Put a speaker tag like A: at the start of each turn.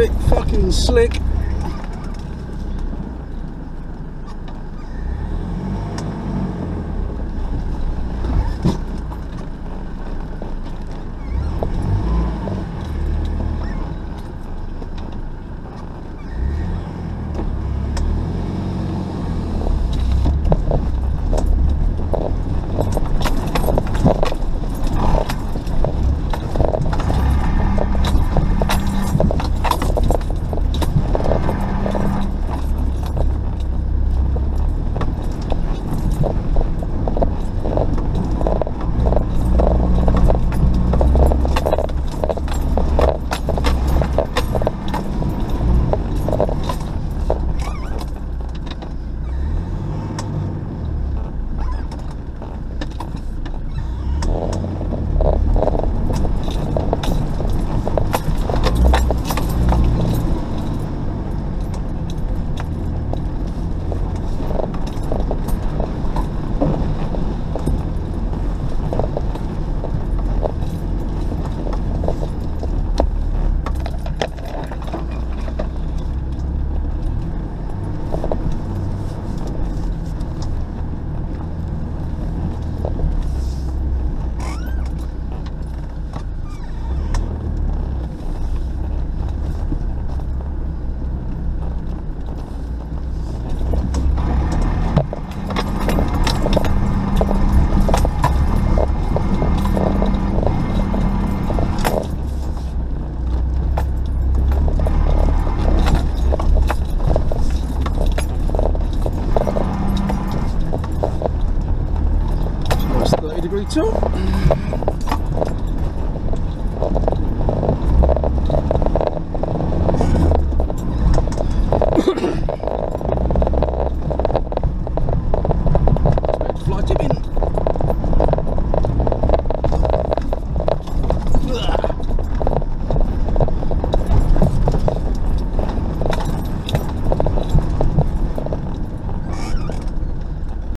A: bit fucking slick. Nice 30 degree tilt.